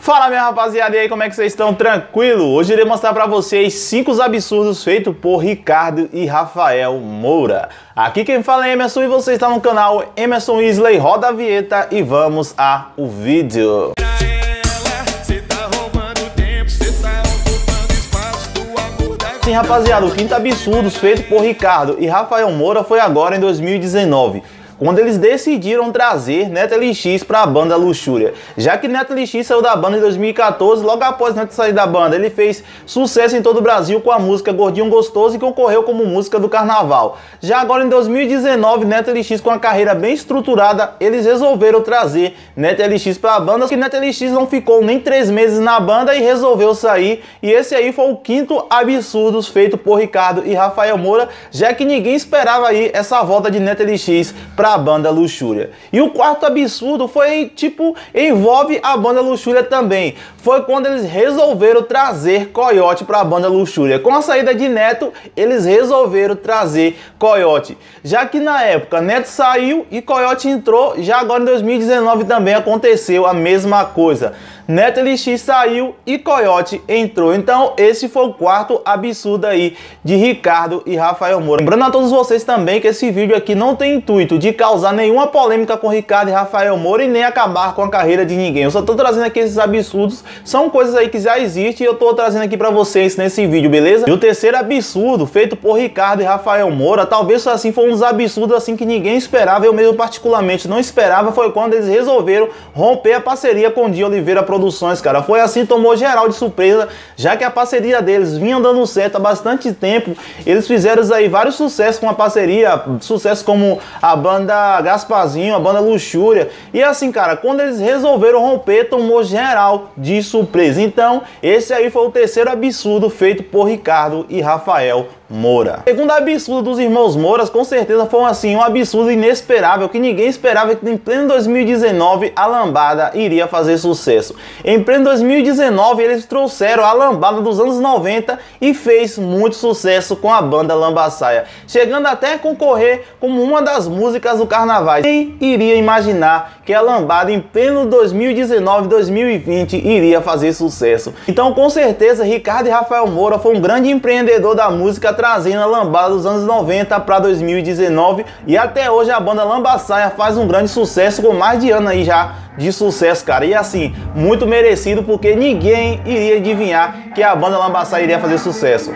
Fala minha rapaziada, e aí como é que vocês estão? Tranquilo? Hoje eu irei mostrar pra vocês 5 absurdos feitos por Ricardo e Rafael Moura. Aqui quem fala é Emerson e você está no canal Emerson Isley, roda a vinheta e vamos ao vídeo. Sim rapaziada, o quinto absurdo feito por Ricardo e Rafael Moura foi agora em 2019 quando eles decidiram trazer Neto LX para a banda Luxúria. Já que Neto LX saiu da banda em 2014, logo após Neto sair da banda, ele fez sucesso em todo o Brasil com a música Gordinho Gostoso e concorreu como música do carnaval. Já agora em 2019, Neto LX com a carreira bem estruturada, eles resolveram trazer Neto LX para a banda, que Neto LX não ficou nem três meses na banda e resolveu sair. E esse aí foi o quinto absurdo feito por Ricardo e Rafael Moura, já que ninguém esperava aí essa volta de Neto LX para a banda Luxúria. E o quarto absurdo foi, tipo, envolve a banda Luxúria também. Foi quando eles resolveram trazer Coyote para a banda Luxúria. Com a saída de Neto, eles resolveram trazer Coyote. Já que na época Neto saiu e Coyote entrou, já agora em 2019 também aconteceu a mesma coisa. LX saiu e Coyote entrou. Então, esse foi o quarto absurdo aí de Ricardo e Rafael Moura. Lembrando a todos vocês também que esse vídeo aqui não tem intuito de causar nenhuma polêmica com Ricardo e Rafael Moura e nem acabar com a carreira de ninguém. Eu só tô trazendo aqui esses absurdos, são coisas aí que já existem e eu tô trazendo aqui para vocês nesse vídeo, beleza? E o terceiro absurdo feito por Ricardo e Rafael Moura, talvez assim foi um dos absurdos assim que ninguém esperava, eu mesmo particularmente não esperava, foi quando eles resolveram romper a parceria com o Di Oliveira Produções Produções, cara. Foi assim, tomou geral de surpresa, já que a parceria deles vinha dando certo há bastante tempo. Eles fizeram aí vários sucessos com a parceria, sucessos como a banda Gasparzinho, a banda Luxúria. E assim, cara, quando eles resolveram romper, tomou geral de surpresa. Então, esse aí foi o terceiro absurdo feito por Ricardo e Rafael Moura. Segundo absurdo dos irmãos Mouras, com certeza foi assim um absurdo inesperável que ninguém esperava que em pleno 2019 a lambada iria fazer sucesso. Em pleno 2019 eles trouxeram a lambada dos anos 90 e fez muito sucesso com a banda Lambaçaia, chegando até a concorrer como uma das músicas do carnaval. Quem iria imaginar que a lambada em pleno 2019-2020 iria fazer sucesso? Então com certeza Ricardo e Rafael Moura foi um grande empreendedor da música trazendo a lambada dos anos 90 para 2019 e até hoje a banda Lambaçaia faz um grande sucesso com mais de ano aí já de sucesso, cara. E assim, muito merecido porque ninguém iria adivinhar que a banda Lambaçaia iria fazer sucesso.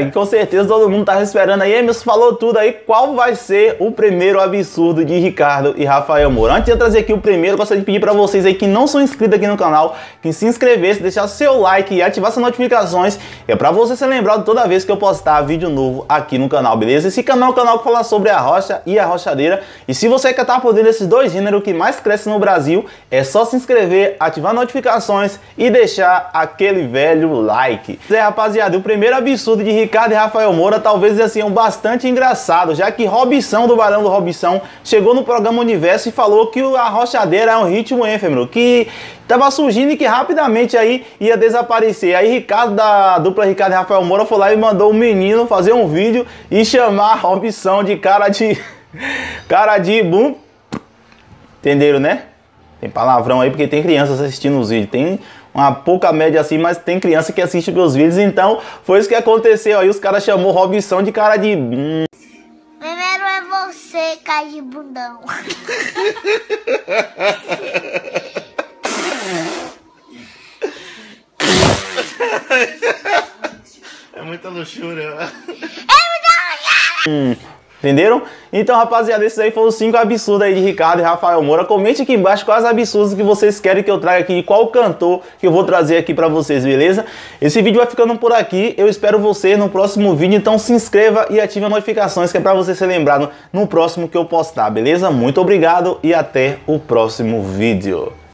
E com certeza todo mundo tá esperando aí. Emerson falou tudo aí. Qual vai ser o primeiro absurdo de Ricardo e Rafael Moura? Antes de eu trazer aqui o primeiro, gostaria de pedir para vocês aí que não são inscritos aqui no canal, que se inscrevesse, deixar seu like e ativar as notificações. É para você ser lembrado toda vez que eu postar vídeo novo aqui no canal, beleza? Esse canal é o canal que fala sobre a rocha e a rochadeira. E se você quer estar por dentro desses dois gêneros que mais crescem no Brasil, é só se inscrever, ativar notificações e deixar aquele velho like. É, rapaziada, o primeiro absurdo de Ricardo Ricardo e Rafael Moura talvez assim um bastante engraçado, já que Robson do Barão do Robson chegou no programa Universo e falou que a rochadeira é um ritmo efêmero, que estava surgindo e que rapidamente aí ia desaparecer. Aí Ricardo da dupla Ricardo e Rafael Moura foi lá e mandou o um menino fazer um vídeo e chamar Robson de cara de cara de bum. Entenderam, né? Tem palavrão aí porque tem crianças assistindo os vídeos. Tem uma pouca média assim, mas tem criança que assiste meus vídeos, então foi isso que aconteceu. Aí os caras chamou Robson de cara de. Primeiro é você, cara de bundão. é muita luxúria. É muita luxúria! Hum. Entenderam? Então, rapaziada, esses aí foram os 5 absurdos aí de Ricardo e Rafael Moura. Comente aqui embaixo quais absurdos que vocês querem que eu traga aqui, qual cantor que eu vou trazer aqui pra vocês, beleza? Esse vídeo vai ficando por aqui. Eu espero você no próximo vídeo. Então se inscreva e ative as notificações que é pra você ser lembrado no próximo que eu postar, beleza? Muito obrigado e até o próximo vídeo.